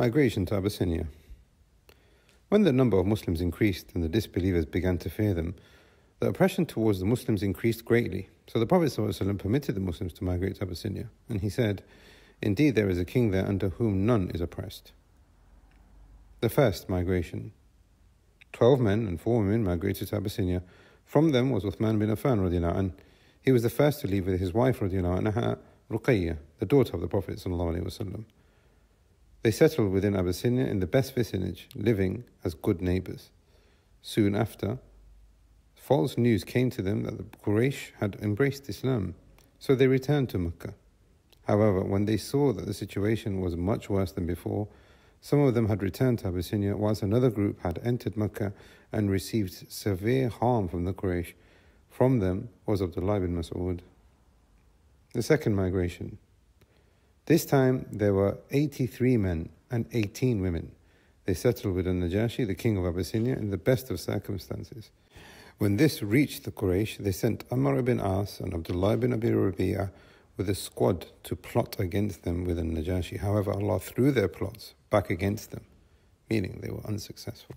Migration to Abyssinia. When the number of Muslims increased and the disbelievers began to fear them, the oppression towards the Muslims increased greatly. So the Prophet ﷺ permitted the Muslims to migrate to Abyssinia, and he said, Indeed, there is a king there under whom none is oppressed. The first migration. Twelve men and four women migrated to Abyssinia. From them was Uthman bin Affan radiallahu He was the first to leave with his wife radiallahu anha, Ruqayya, the daughter of the Prophet sallallahu They settled within Abyssinia in the best vicinage, living as good neighbors. Soon after, false news came to them that the Quraysh had embraced Islam, so they returned to Mecca. However, when they saw that the situation was much worse than before, some of them had returned to Abyssinia, whilst another group had entered Mecca and received severe harm from the Quraysh. From them was Abdullah bin Mas'ud. The second migration. This time there were 83 men and 18 women. They settled with Najashi, the king of Abyssinia, in the best of circumstances. When this reached the Quraysh, they sent Amr ibn As and Abdullah ibn Abi Rabi'ah with a squad to plot against them with Najashi. However, Allah threw their plots back against them, meaning they were unsuccessful.